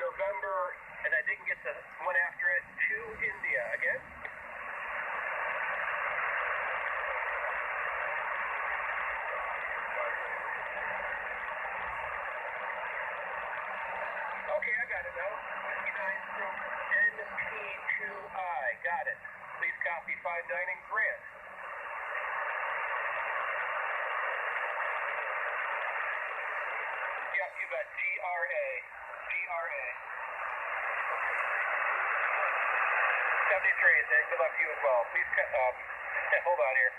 and I didn't get the one after it to India again. Okay, I got it now. Whiskey 9 from NP2I. Got it. Please copy 59 and Grant. Yep, you bet. GRA. GRA. 73 is there. Good luck to you as well. Please, um, hold on here.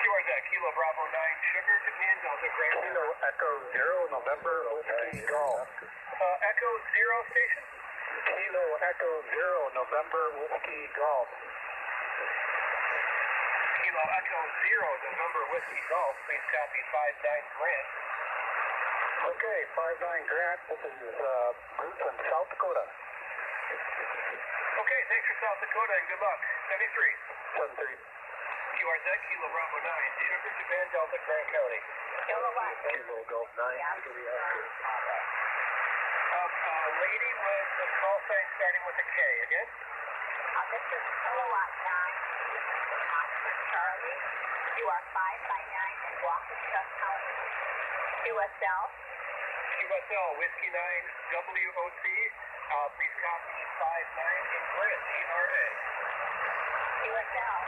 QRZ, Kilo Bravo 9, Sugar, Japan, Delta, Grant. Kilo Echo Zero November Whiskey Golf. Uh, Echo Zero Station. Kilo Echo Zero November Whiskey Golf. Kilo Echo Zero, November Whiskey Golf. Please copy 59 Grant. Okay, five nine Grant. This is uh, Bruce in South Dakota. Okay, thanks for South Dakota and good luck. 73. Seven three. QRZ, Kilo Bravo 9, Sugar, Japan, Delta, Grant County. Kilo Golf Nine. Italy Oscar. Uh, uh, lady with the call sign starting with a K. Again? Uh, this is kilowatt nine, Oscar Charlie. You are five by nine in Waukesha County. QSL. QSL, Whiskey 9, WOC. Uh, please copy 59 in Grant, GRA. QSL.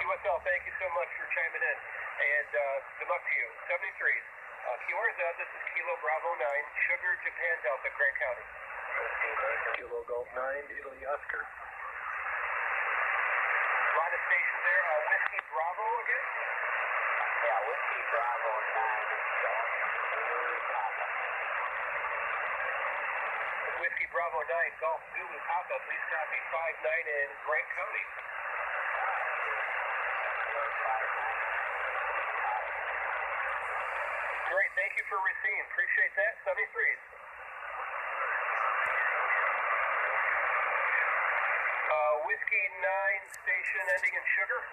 QSL, thank you so much for chiming in. And uh, good luck to you. 73. Uh, QRZ, this is Kilo Bravo 9, Sugar, Japan, Delta, Grant County. Kilo Golf Nine. Italy Oscar. A lot of stations there. Uh, Whiskey Bravo again? Yeah, Whiskey Bravo nine. Whiskey Bravo 9, Golf Zulu Papa, please copy 59 in Grant County. Great, thank you for receiving. Appreciate that. 73. Uh, Whiskey 9 station ending in sugar.